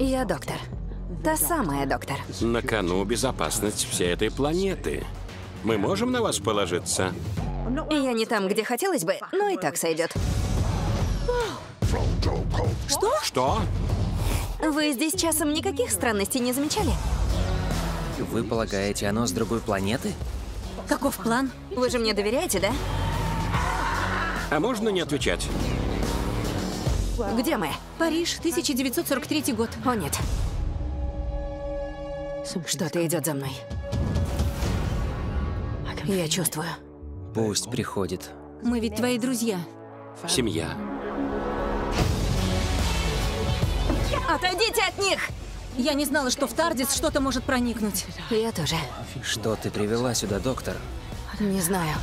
Я доктор. Та самая доктор. На кону безопасность всей этой планеты. Мы можем на вас положиться? Я не там, где хотелось бы, но и так сойдет. Что? Что? Вы здесь часом никаких странностей не замечали? Вы полагаете, оно с другой планеты? Каков план? Вы же мне доверяете, да? А можно не отвечать? Где мы? Париж, 1943 год. О, нет. Что-то идет за мной. Я чувствую. Пусть приходит. Мы ведь твои друзья. Семья. Отойдите от них! Я не знала, что в Тардис что-то может проникнуть. Я тоже. Что ты привела сюда, доктор? Не знаю.